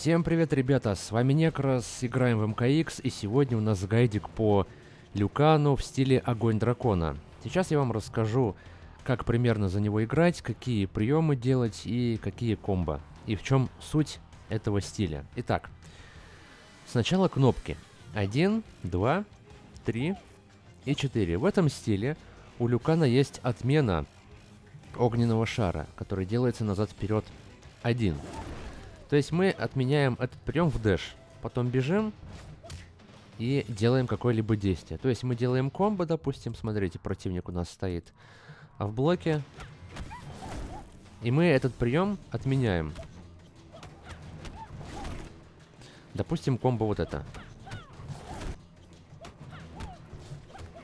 Всем привет, ребята, с вами Некрас, играем в МКХ, и сегодня у нас гайдик по Люкану в стиле Огонь Дракона. Сейчас я вам расскажу, как примерно за него играть, какие приемы делать и какие комбо, и в чем суть этого стиля. Итак, сначала кнопки. 1, 2, 3 и 4. В этом стиле у Люкана есть отмена огненного шара, который делается назад-вперед 1. То есть мы отменяем этот прием в дэш, потом бежим и делаем какое-либо действие. То есть мы делаем комбо, допустим, смотрите, противник у нас стоит а в блоке, и мы этот прием отменяем. Допустим, комбо вот это.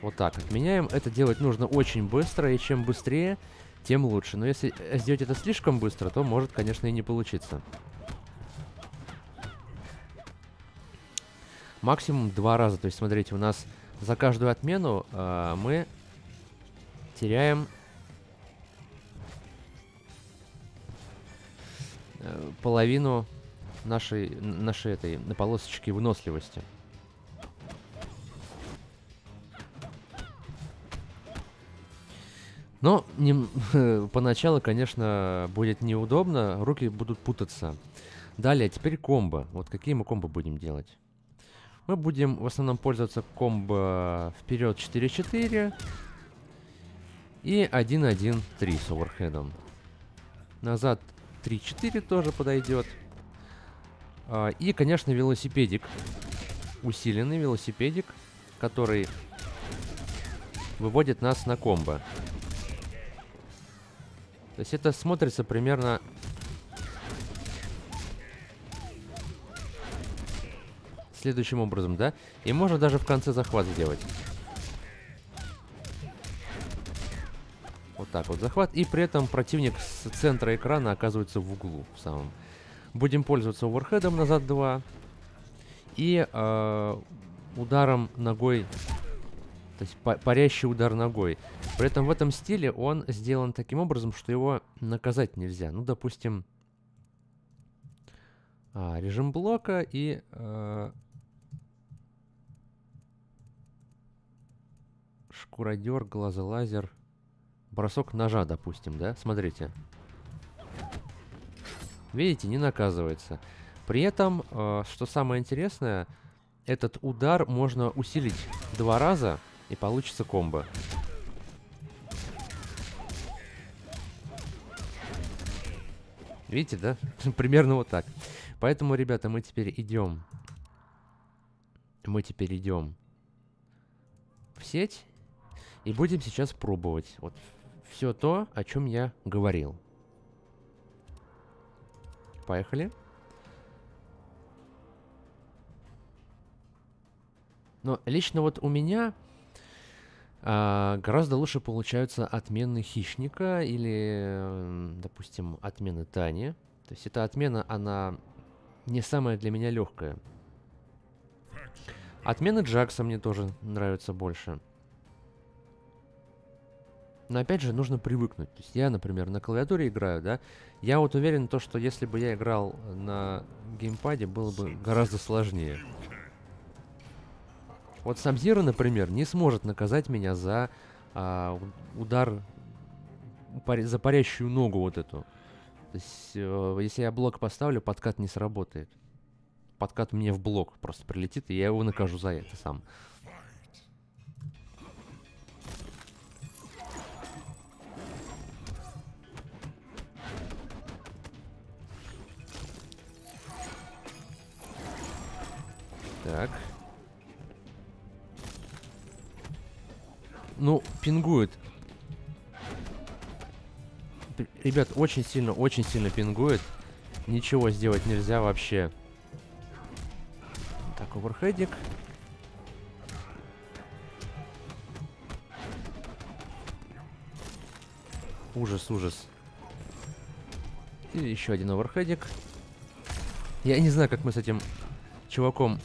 Вот так отменяем. Это делать нужно очень быстро, и чем быстрее, тем лучше. Но если сделать это слишком быстро, то может, конечно, и не получиться. Максимум два раза. То есть, смотрите, у нас за каждую отмену э, мы теряем э, половину нашей, нашей этой на полосочке выносливости. Но не, поначалу, конечно, будет неудобно, руки будут путаться. Далее, теперь комбо. Вот какие мы комбо будем делать? Мы будем в основном пользоваться комбо вперед 4-4 и 1-1-3 с оверхедом. Назад 3-4 тоже подойдет. А, и, конечно, велосипедик. Усиленный велосипедик, который выводит нас на комбо. То есть это смотрится примерно следующим образом, да? И можно даже в конце захват сделать. Вот так вот захват. И при этом противник с центра экрана оказывается в углу в самом. Будем пользоваться оверхедом назад 2. И э, ударом ногой, то есть парящий удар ногой. При этом в этом стиле он сделан таким образом, что его наказать нельзя. Ну, допустим, а, режим блока и э, Шкуродер, глазолазер. Бросок ножа, допустим, да? Смотрите. Видите, не наказывается. При этом, э, что самое интересное, этот удар можно усилить два раза, и получится комбо. Видите, да? Примерно вот так. Поэтому, ребята, мы теперь идем. Мы теперь идем в сеть и будем сейчас пробовать вот все то, о чем я говорил. Поехали. Но лично вот у меня а, гораздо лучше получаются отмены хищника или, допустим, отмены Тани. То есть эта отмена, она не самая для меня легкая. Отмены Джакса мне тоже нравятся больше. Но опять же, нужно привыкнуть. То есть я, например, на клавиатуре играю, да, я вот уверен, то, что если бы я играл на геймпаде, было бы гораздо сложнее. Вот Самзира, например, не сможет наказать меня за а, удар, за парящую ногу вот эту. То есть, э, если я блок поставлю, подкат не сработает. Подкат мне в блок просто прилетит, и я его накажу за это сам. Так. Ну, пингует. Ребят, очень сильно, очень сильно пингует. Ничего сделать нельзя вообще. Так, оверхедик. Ужас, ужас. И еще один оверхедик. Я не знаю, как мы с этим чуваком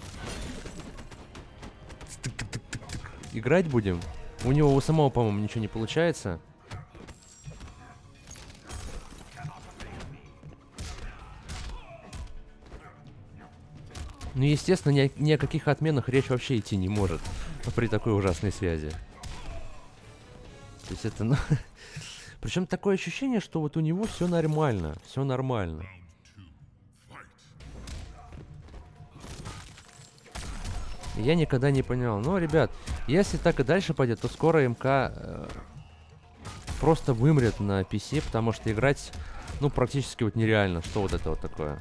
играть будем. У него у самого, по-моему, ничего не получается. Ну, естественно, ни, ни о каких отменах речь вообще идти не может при такой ужасной связи. То есть это, ну... Причем такое ощущение, что вот у него все нормально, все нормально. Я никогда не понял. Ну, ребят, если так и дальше пойдет, то скоро МК э, просто вымрет на PC, потому что играть, ну, практически вот нереально. Что вот это вот такое?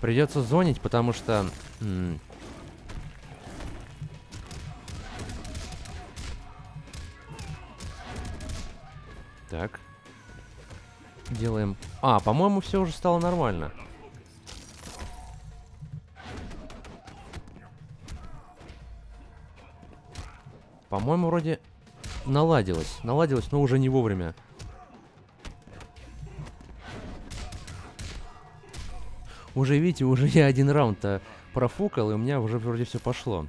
Придется зонить, потому что... Так. Делаем... А, по-моему, все уже стало нормально. По-моему, вроде наладилось. Наладилось, но уже не вовремя. Уже, видите, уже я один раунд-то профукал, и у меня уже вроде все пошло.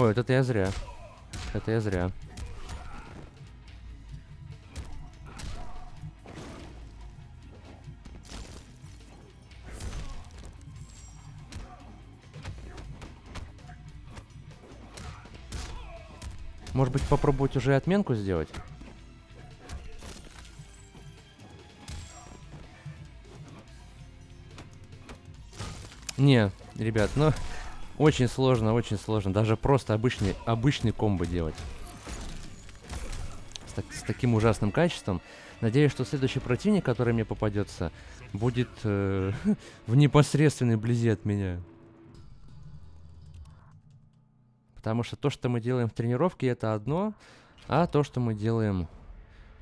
Ой, это я зря. Это я зря. Может быть, попробовать уже отменку сделать? Не, ребят, ну... Очень сложно, очень сложно. Даже просто обычный, обычный комбо делать. С, так, с таким ужасным качеством. Надеюсь, что следующий противник, который мне попадется, будет э, в непосредственной близи от меня. Потому что то, что мы делаем в тренировке, это одно, а то, что мы делаем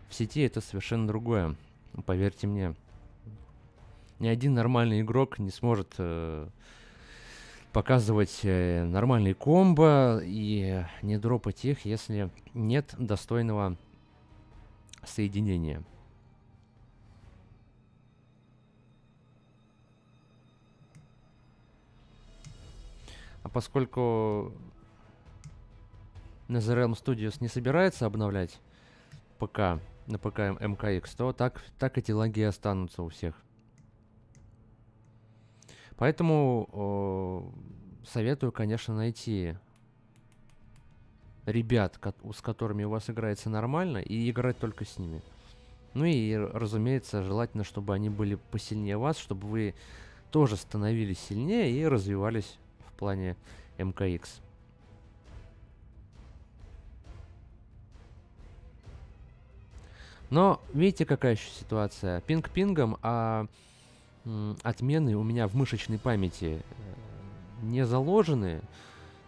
в сети, это совершенно другое. Поверьте мне. Ни один нормальный игрок не сможет э, показывать э, нормальный комбо и не дропать их, если нет достойного соединения. А поскольку NetherRealm Studios не собирается обновлять ПК на ПК МКX, то так, так эти лаги останутся у всех. Поэтому о, советую, конечно, найти ребят, с которыми у вас играется нормально, и играть только с ними. Ну и, разумеется, желательно, чтобы они были посильнее вас, чтобы вы тоже становились сильнее и развивались в плане МКХ. Но видите, какая еще ситуация? Пинг пингом, а отмены у меня в мышечной памяти э, не заложены.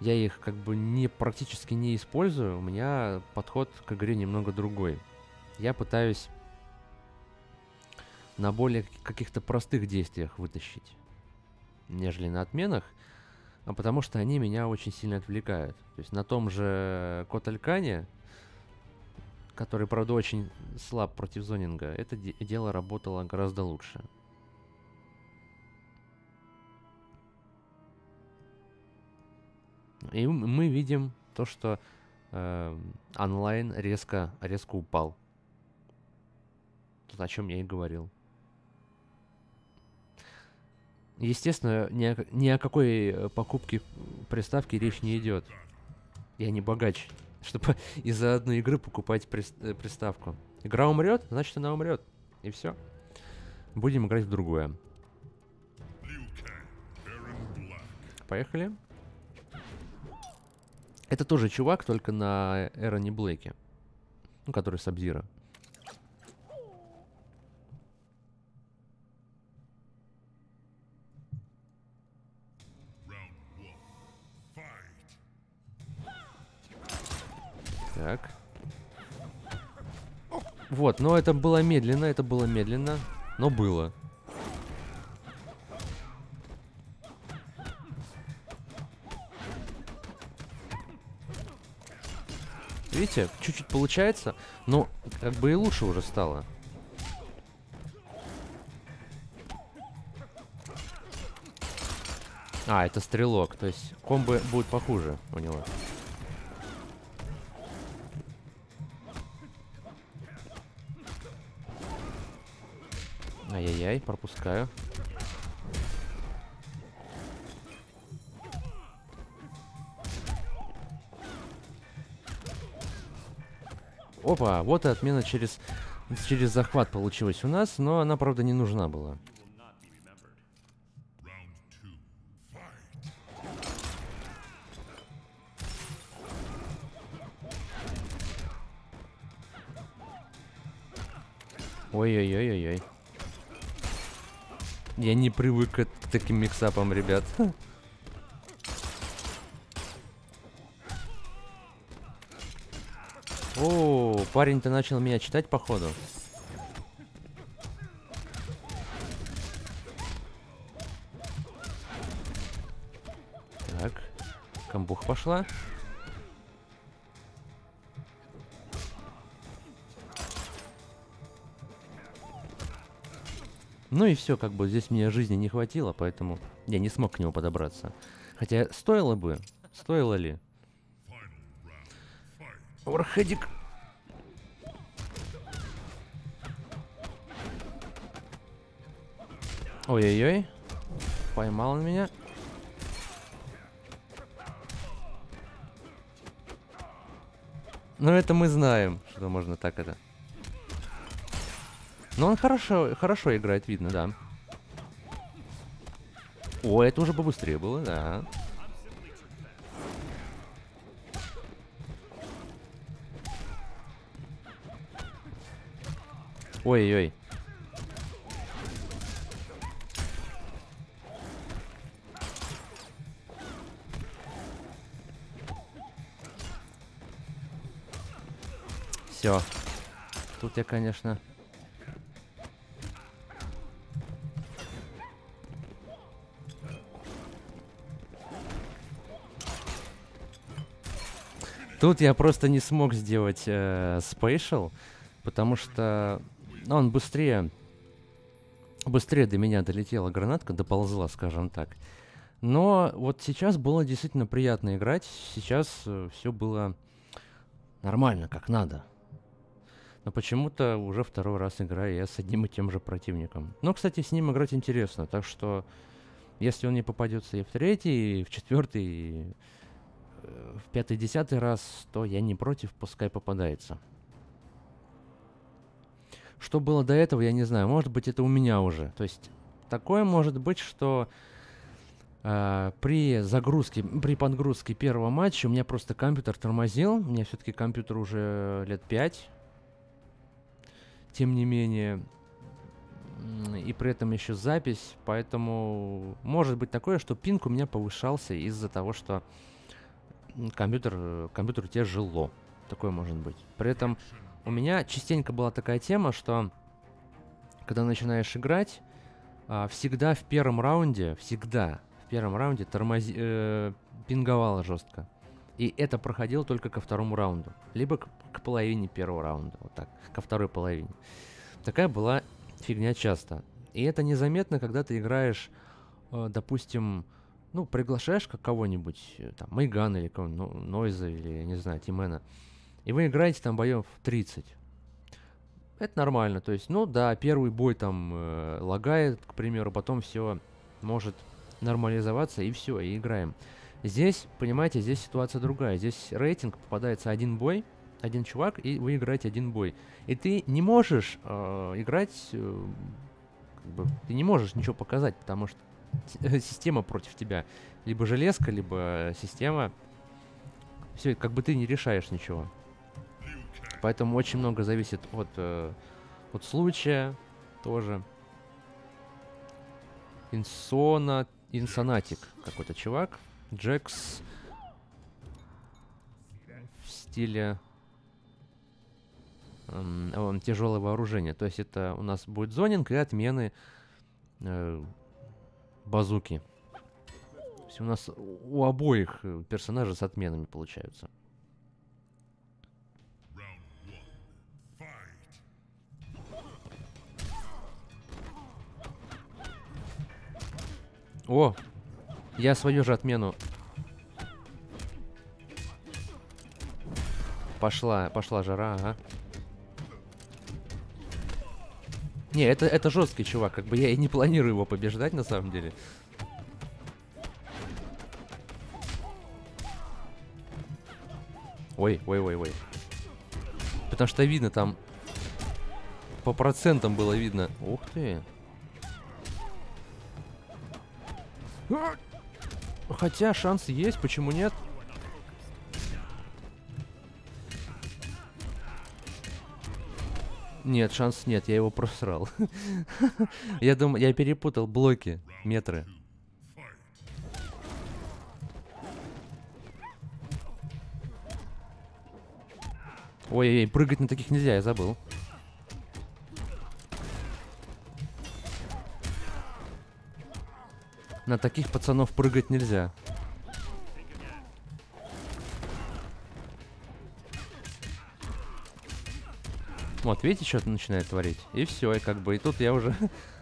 Я их как бы не практически не использую. У меня подход к игре немного другой. Я пытаюсь на более каких-то простых действиях вытащить, нежели на отменах, а потому что они меня очень сильно отвлекают. То есть на том же Коталькане который, правда, очень слаб против зонинга, это де дело работало гораздо лучше. И мы видим то, что э, онлайн резко, резко упал. Тут о чем я и говорил. Естественно, ни о, ни о какой э, покупке приставки речь не идет. Я не богач чтобы из-за одной игры покупать э, приставку. Игра умрет, значит она умрет. И все. Будем играть в другое. Поехали. Это тоже чувак, только на Эроне Блэке. Ну, который Сабзира. Так. Вот, но это было медленно, это было медленно, но было. Видите, чуть-чуть получается, но как бы и лучше уже стало. А, это стрелок, то есть комбы будут похуже у него. Ай-яй-яй, пропускаю. Опа, вот и отмена через, через захват получилась у нас, но она, правда, не нужна была. Ой-ой-ой-ой-ой. Я не привык к таким миксапам, ребят. О, парень-то начал меня читать, походу. Так, камбух пошла. Ну и все, как бы здесь мне жизни не хватило, поэтому я не смог к нему подобраться. Хотя стоило бы, стоило ли? Warheadик. Ой-ой-ой. Поймал он меня. Ну это мы знаем, что можно так это. Но он хорошо, хорошо играет, видно, да. О, это уже побыстрее было, да. Ой-ой. Все. Тут я, конечно... Тут я просто не смог сделать э, потому что ну, он быстрее, быстрее до меня долетела гранатка, доползла, скажем так. Но вот сейчас было действительно приятно играть, сейчас э, все было нормально, как надо. Но почему-то уже второй раз играю я с одним и тем же противником. Но, кстати, с ним играть интересно, так что если он не попадется и в третий, и в четвертый, и в пятый-десятый раз, то я не против, пускай попадается. Что было до этого, я не знаю. Может быть, это у меня уже. То есть, такое может быть, что э, при загрузке, при подгрузке первого матча у меня просто компьютер тормозил. У меня все-таки компьютер уже лет 5. Тем не менее, и при этом еще запись, поэтому может быть такое, что пинг у меня повышался из-за того, что компьютер, компьютер тяжело. Такое может быть. При этом у меня частенько была такая тема, что когда начинаешь играть, а, всегда в первом раунде, всегда в первом раунде тормози, э, пинговало жестко. И это проходило только ко второму раунду. Либо к, к половине первого раунда. Вот так. Ко второй половине. Такая была фигня часто. И это незаметно, когда ты играешь, э, допустим, ну, приглашаешь как кого-нибудь, э, там, Майгана или кого-нибудь, ну, Нойза или, я не знаю, Тимена, и вы играете там боев 30. Это нормально, то есть, ну да, первый бой там э, лагает, к примеру, потом все может нормализоваться и все, и играем. Здесь, понимаете, здесь ситуация другая. Здесь рейтинг попадается один бой, один чувак, и вы играете один бой. И ты не можешь э, играть, э, как бы, ты не можешь ничего показать, потому что система против тебя. Либо железка, либо система. Все, как бы ты не решаешь ничего. Поэтому очень много зависит от, э, от случая тоже. Инсона, Инсонатик какой-то чувак. Джекс в стиле эм, тяжелое вооружение. То есть это у нас будет зонинг и отмены э, базуки. То есть у нас у обоих э, персонажей с отменами получаются. О, я свою же отмену. Пошла, пошла жара, ага. Не, это, это жесткий чувак, как бы я и не планирую его побеждать на самом деле. Ой, ой, ой, ой. Потому что видно там... По процентам было видно. Ух ты. Хотя шанс есть, почему нет? Нет, шанс нет, я его просрал. я думаю, я перепутал блоки, метры. Ой, ой, прыгать на таких нельзя, я забыл. На таких пацанов прыгать нельзя. Вот, видите, что-то начинает творить. И все, и как бы, и тут я уже...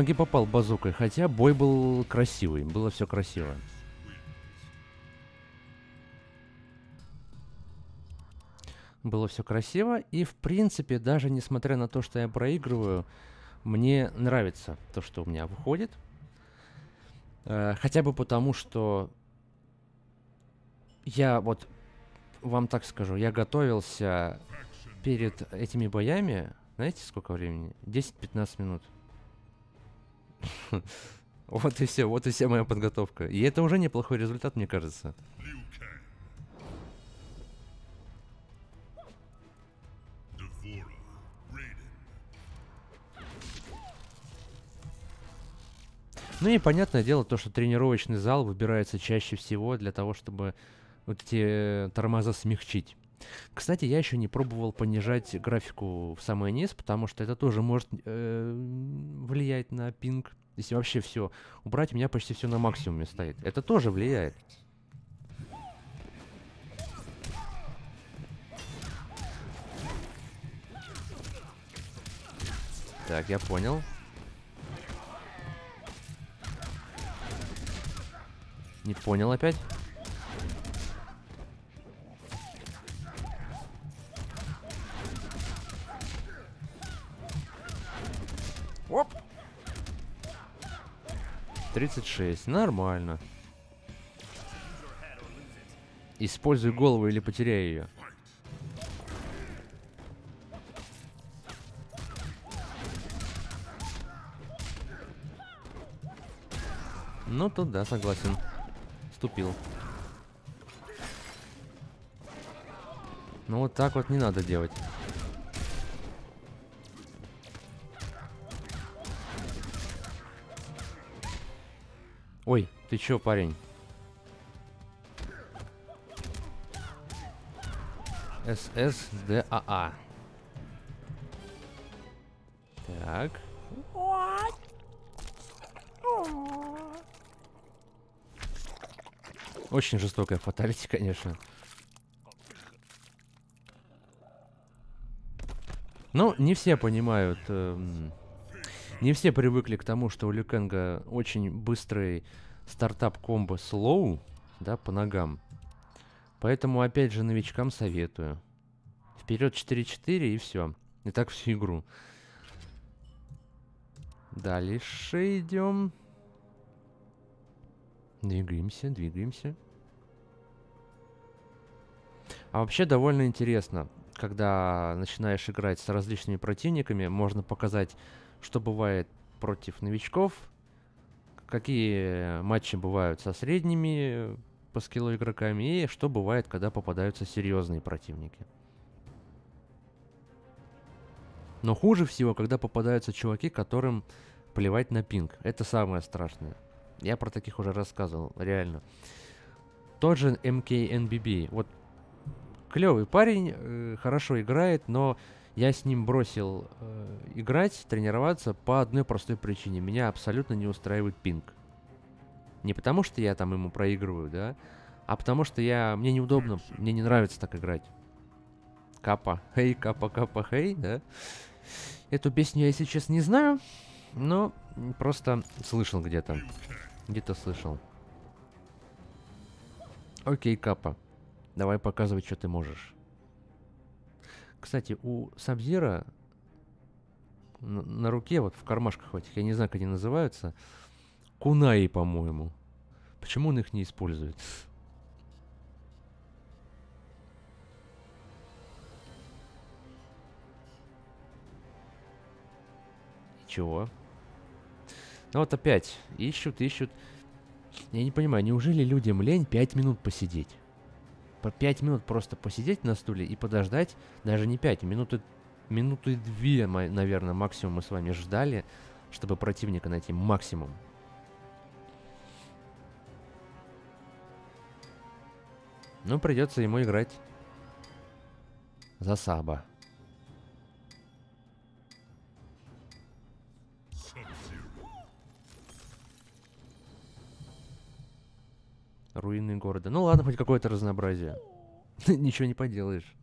ноги попал базукой, хотя бой был красивый, было все красиво. было все красиво. И, в принципе, даже несмотря на то, что я проигрываю, мне нравится то, что у меня выходит. Э, хотя бы потому, что я вот вам так скажу, я готовился перед этими боями, знаете, сколько времени? 10-15 минут. Вот и все, вот и вся моя подготовка. И это уже неплохой результат, мне кажется. Ну и понятное дело то, что тренировочный зал выбирается чаще всего для того, чтобы вот эти э, тормоза смягчить. Кстати, я еще не пробовал понижать графику в самый низ, потому что это тоже может э, влиять на пинг. Если вообще все убрать, у меня почти все на максимуме стоит. Это тоже влияет. Так, я понял. Не понял опять. 36. Нормально. Используй голову или потеряй ее. Ну, тут да, согласен отступил. Ну вот так вот не надо делать. Ты чё, парень? ССДАА. Так. Очень жестокая фаталити, конечно. Ну, не все понимают... Эм, не все привыкли к тому, что у Люкенга очень быстрый стартап-комбо слоу, да, по ногам. Поэтому, опять же, новичкам советую. Вперед 4-4 и все. И так всю игру. Дальше идем. Двигаемся, двигаемся. А вообще довольно интересно, когда начинаешь играть с различными противниками, можно показать, что бывает против новичков, какие матчи бывают со средними по скиллу игроками и что бывает, когда попадаются серьезные противники. Но хуже всего, когда попадаются чуваки, которым плевать на пинг. Это самое страшное. Я про таких уже рассказывал, реально. Тот же MKNBB. Вот клевый парень, э, хорошо играет, но Я с ним бросил э, играть, тренироваться по одной простой причине. Меня абсолютно не устраивает пинг. Не потому, что я там ему проигрываю, да, а потому что я, мне неудобно, мне не нравится так играть. Капа, хей, капа, капа, хей, да. Эту песню я сейчас не знаю, но просто слышал где-то. Где-то слышал. Окей, Капа. Давай показывай, что ты можешь. Кстати, у Сабзира на, на руке, вот в кармашках этих, я не знаю, как они называются, кунаи, по-моему. Почему он их не использует? Чего? Ну вот опять, ищут, ищут. Я не понимаю, неужели людям лень 5 минут посидеть? По 5 минут просто посидеть на стуле и подождать, даже не 5, минуты, минуты две, наверное, максимум мы с вами ждали, чтобы противника найти максимум. Ну, придется ему играть за Саба. Руины города. Ну ладно, хоть какое-то разнообразие. Ничего не поделаешь.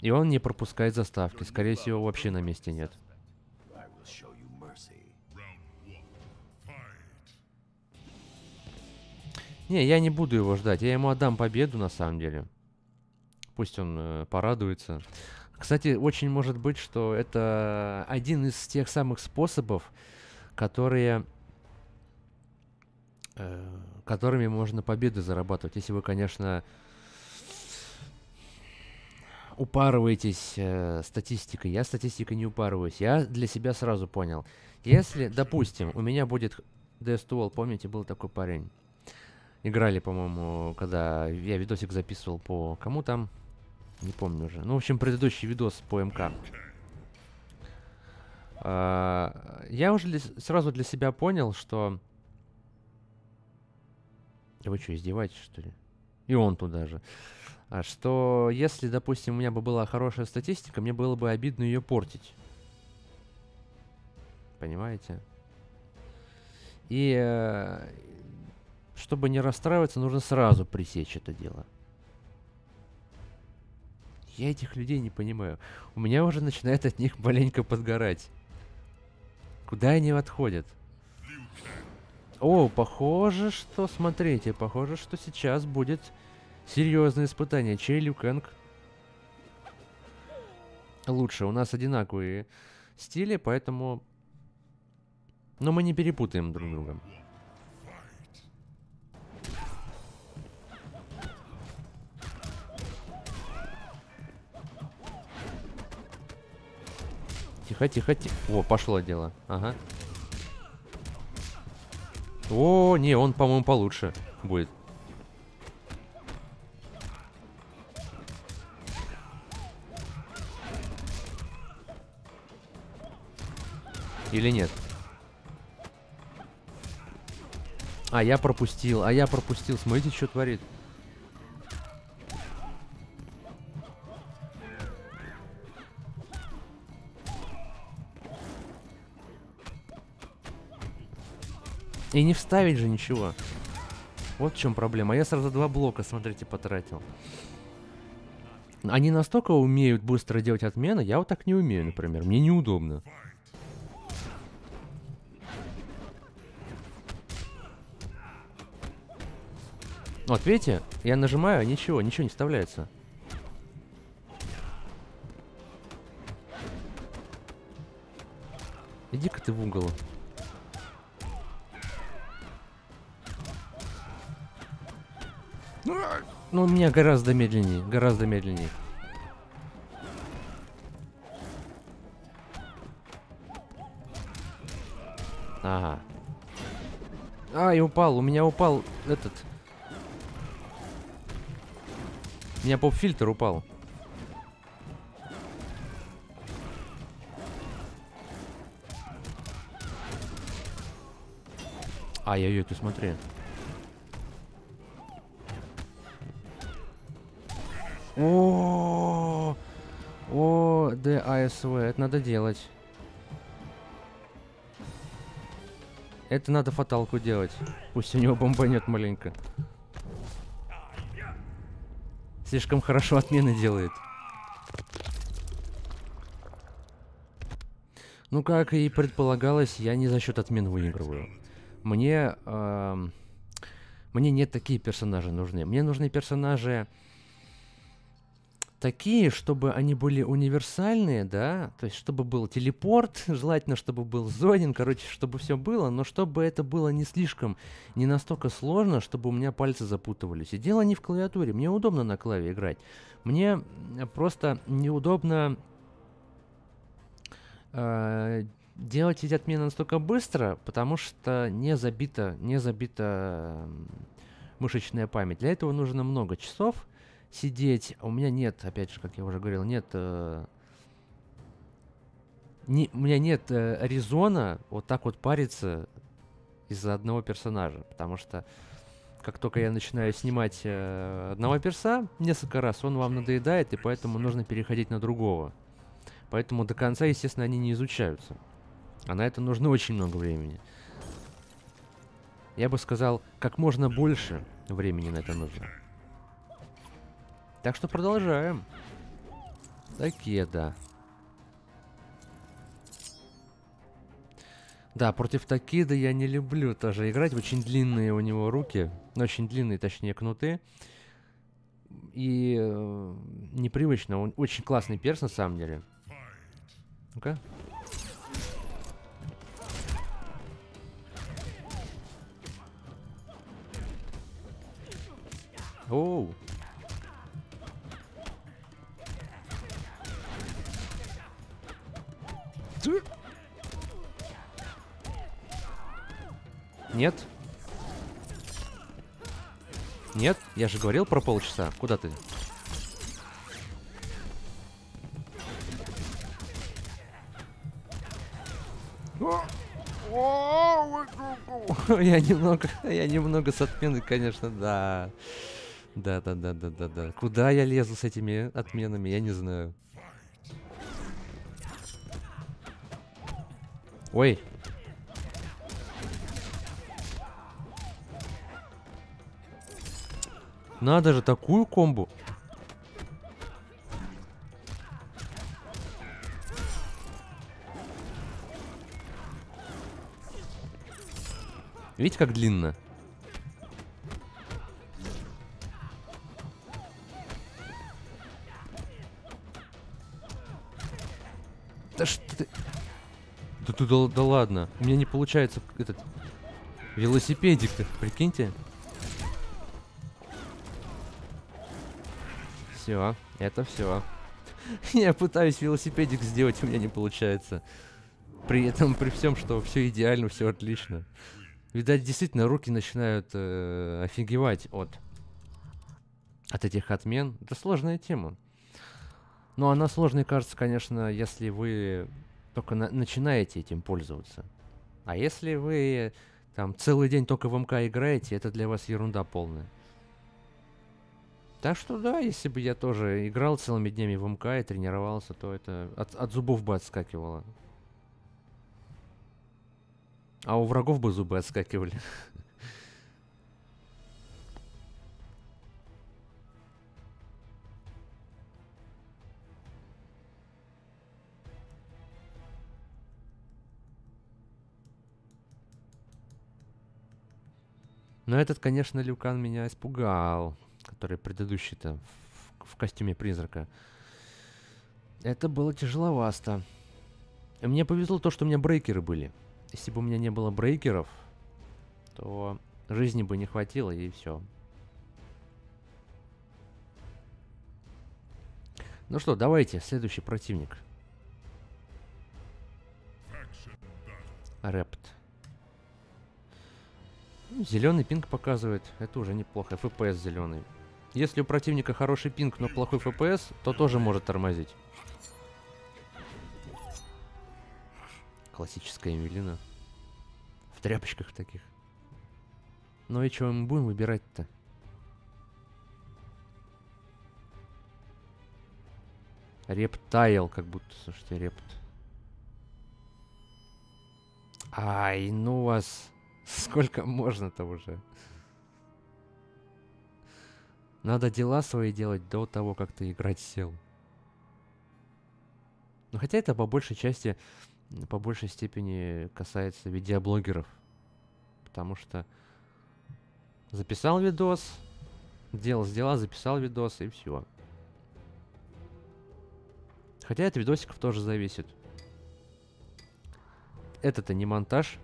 И он не пропускает заставки. Скорее всего, вообще на месте нет. Не, я не буду его ждать. Я ему отдам победу, на самом деле. Пусть он э, порадуется. Кстати, очень может быть, что это один из тех самых способов, которые э, которыми можно победы зарабатывать. Если вы, конечно, упарываетесь э, статистикой. Я статистикой не упарываюсь. Я для себя сразу понял. Если, допустим, у меня будет Death помните, был такой парень. Играли, по-моему, когда я видосик записывал по кому там, не помню уже. Ну, в общем, предыдущий видос по МК. А, я уже для, сразу для себя понял, что... Вы что, издеваетесь, что ли? И он туда же. А что если, допустим, у меня бы была хорошая статистика, мне было бы обидно ее портить. Понимаете? И э, чтобы не расстраиваться, нужно сразу пресечь это дело. Я этих людей не понимаю. У меня уже начинает от них маленько подгорать. Куда они отходят? О, похоже, что, смотрите, похоже, что сейчас будет серьезное испытание. Чей Люкэнг лучше? У нас одинаковые стили, поэтому... Но мы не перепутаем друг друга. Тихо, тихо, тихо. О, пошло дело. Ага. О, не, он, по-моему, получше будет. Или нет? А, я пропустил, а я пропустил. Смотрите, что творит. И не вставить же ничего. Вот в чем проблема. Я сразу два блока, смотрите, потратил. Они настолько умеют быстро делать отмены, я вот так не умею, например. Мне неудобно. Вот, видите? Я нажимаю, а ничего, ничего не вставляется. Иди-ка ты в угол. Ну, у меня гораздо медленнее, гораздо медленнее. Ага. А, и упал, у меня упал этот... У меня поп-фильтр упал. Ай-яй-яй, ты смотри. ДАСВ, это надо делать. Это надо фаталку делать. Пусть у него бомбанет маленько. Слишком хорошо отмены делает. Ну, как и предполагалось, я не за счет отмен выигрываю. Мне... Э, мне не такие персонажи нужны. Мне нужны персонажи такие, чтобы они были универсальные, да, то есть чтобы был телепорт, желательно, чтобы был зонин, короче, чтобы все было, но чтобы это было не слишком, не настолько сложно, чтобы у меня пальцы запутывались. И дело не в клавиатуре, мне удобно на клаве играть. Мне просто неудобно э, делать эти отмены настолько быстро, потому что не забита, не забита мышечная память. Для этого нужно много часов, сидеть. А у меня нет, опять же, как я уже говорил, нет... Э, не, у меня нет э, резона вот так вот париться из-за одного персонажа, потому что как только я начинаю снимать э, одного перса несколько раз, он вам надоедает, и поэтому нужно переходить на другого. Поэтому до конца, естественно, они не изучаются. А на это нужно очень много времени. Я бы сказал, как можно больше времени на это нужно. Так что продолжаем. Такие, да. Да, против Такида я не люблю тоже играть. Очень длинные у него руки. Очень длинные, точнее, кнуты. И э, непривычно. Он очень классный перс, на самом деле. Ну-ка. Оу. Нет? Нет? Я же говорил про полчаса. Куда ты? я немного, я немного с отмены, конечно, да. Да, да, да, да, да, да. Куда я лезу с этими отменами, я не знаю. Ой. Надо же такую комбу. Видите, как длинно? Да что ты... Да, да, да, ладно. У меня не получается этот велосипедик-то, прикиньте. Все, это все. Я пытаюсь велосипедик сделать, у меня не получается. При этом, при всем, что все идеально, все отлично. Видать, действительно, руки начинают э, офигевать от, от этих отмен. Это сложная тема. Но она сложной кажется, конечно, если вы только на начинаете этим пользоваться. А если вы там целый день только в МК играете, это для вас ерунда полная. Так что да, если бы я тоже играл целыми днями в МК и тренировался, то это от, от зубов бы отскакивало. А у врагов бы зубы отскакивали. Но этот, конечно, Люкан меня испугал, который предыдущий-то в, в костюме призрака. Это было тяжеловасто. И мне повезло то, что у меня брейкеры были. Если бы у меня не было брейкеров, то жизни бы не хватило, и все. Ну что, давайте, следующий противник. Репт. Зеленый пинг показывает. Это уже неплохо. FPS зеленый. Если у противника хороший пинг, но плохой FPS, то тоже может тормозить. Классическая Эмилина. В тряпочках таких. Ну и что мы будем выбирать-то? Рептайл, как будто, слушайте, репт. Ай, ну вас... Сколько можно-то уже? Надо дела свои делать до того, как ты играть сел. Ну, хотя это по большей части, по большей степени касается видеоблогеров. Потому что записал видос, делал дела, записал видос и все. Хотя от видосиков тоже зависит. Это-то не монтаж.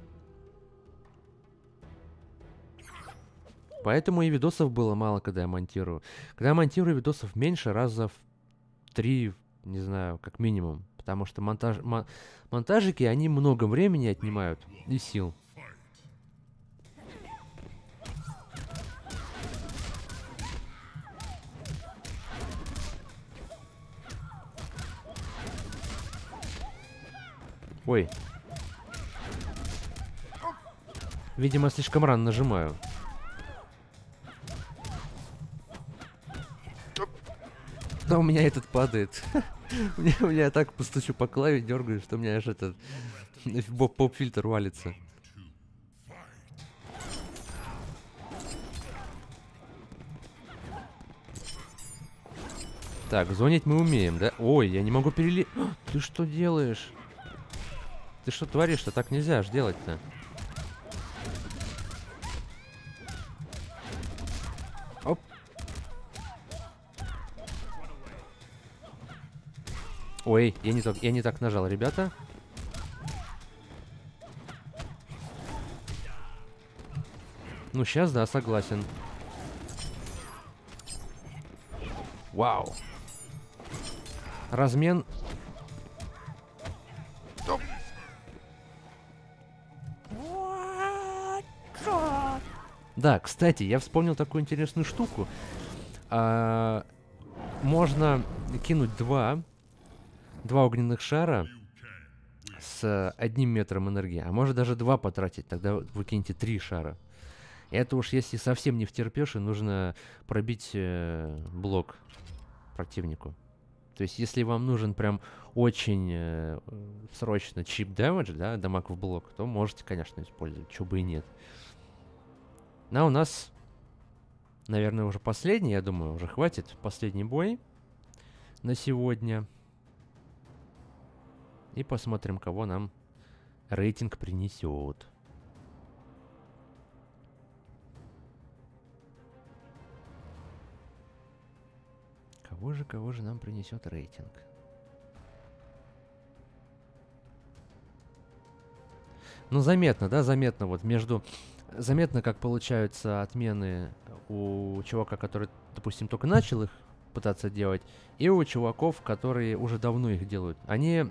Поэтому и видосов было мало, когда я монтирую. Когда я монтирую видосов меньше, раза в три, не знаю, как минимум. Потому что монтаж, мон, монтажики, они много времени отнимают и сил. Ой. Видимо, слишком рано нажимаю. Да у меня этот падает. мне, у меня так постучу по клаве, дергаю, что у меня аж этот поп-фильтр валится. Так, звонить мы умеем, да? Ой, я не могу перели... Ты что делаешь? Ты что творишь-то? Так нельзя ж делать-то. Ой, я не, так, я не так нажал, ребята. Ну, сейчас, да, согласен. Вау. Размен Да, кстати, я вспомнил такую интересную штуку. А, можно кинуть два, два огненных шара с одним метром энергии, а может даже два потратить, тогда вы кинете три шара. Это уж если совсем не втерпешь и нужно пробить э, блок противнику. То есть, если вам нужен прям очень э, срочно чип damage, да, дамаг в блок, то можете, конечно, использовать, чего бы и нет. А у нас, наверное, уже последний, я думаю, уже хватит. Последний бой на сегодня. И посмотрим, кого нам рейтинг принесет. Кого же, кого же нам принесет рейтинг? Ну, заметно, да, заметно вот между заметно, как получаются отмены у чувака, который, допустим, только начал их пытаться делать, и у чуваков, которые уже давно их делают. Они,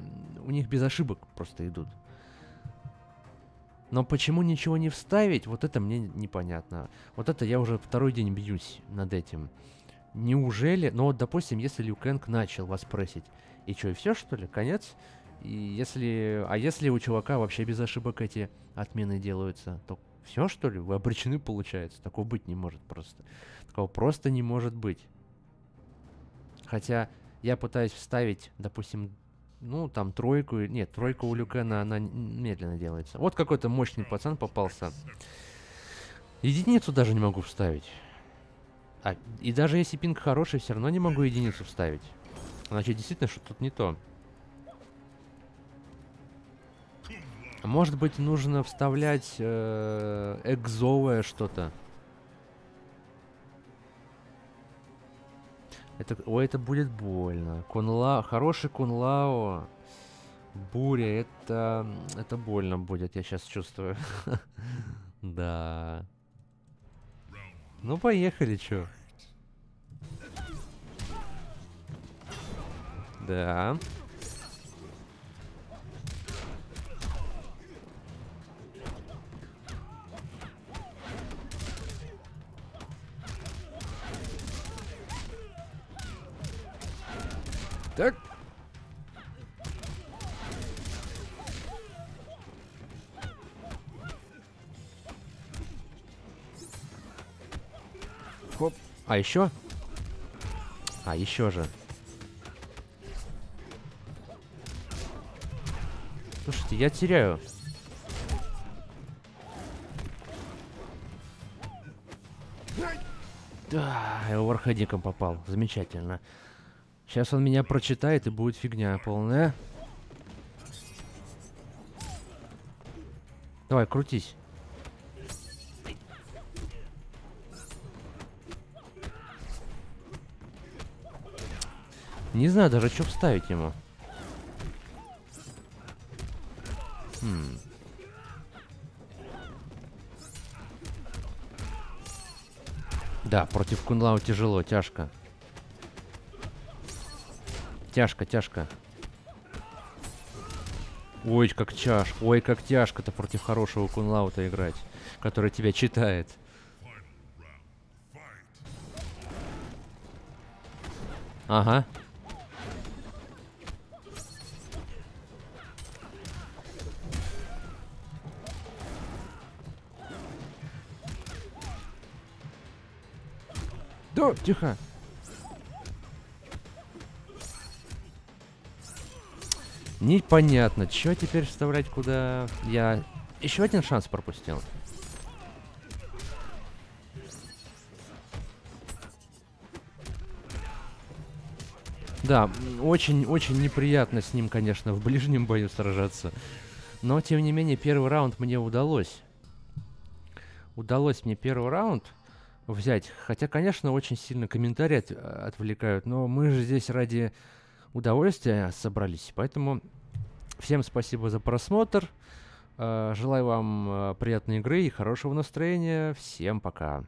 у них без ошибок просто идут. Но почему ничего не вставить, вот это мне непонятно. Вот это я уже второй день бьюсь над этим. Неужели, ну вот, допустим, если Лю Кэнг начал вас прессить, и что, и все, что ли, конец? И если, а если у чувака вообще без ошибок эти отмены делаются, то все, что ли? Вы обречены, получается. Такого быть не может просто. Такого просто не может быть. Хотя я пытаюсь вставить, допустим, ну, там тройку. Нет, тройка у Люкена, она медленно делается. Вот какой-то мощный пацан попался. Единицу даже не могу вставить. А, и даже если пинг хороший, все равно не могу единицу вставить. Значит, действительно, что тут не то. Может быть, нужно вставлять э, экзовое что-то. Это, ой, это будет больно. Кунла, хороший кунлао. Буря, это, это больно будет, я сейчас чувствую. да. Ну, поехали, чё. Да. Так. Хоп. А еще? А еще же. Слушайте, я теряю. Да, я оверхедиком попал. Замечательно. Сейчас он меня прочитает и будет фигня полная. Давай, крутись. Не знаю даже, что вставить ему. Хм. Да, против Кунлау тяжело, тяжко. Тяжко, тяжко. Ой, как тяжко. Ой, как тяжко-то против хорошего Кунлаута играть, который тебя читает. Ага. Да, тихо. Непонятно, что теперь вставлять куда? Я еще один шанс пропустил. Да, очень-очень неприятно с ним, конечно, в ближнем бою сражаться. Но, тем не менее, первый раунд мне удалось. Удалось мне первый раунд взять. Хотя, конечно, очень сильно комментарии от, отвлекают, но мы же здесь ради удовольствия собрались. Поэтому всем спасибо за просмотр. Э, желаю вам э, приятной игры и хорошего настроения. Всем пока.